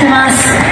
してます。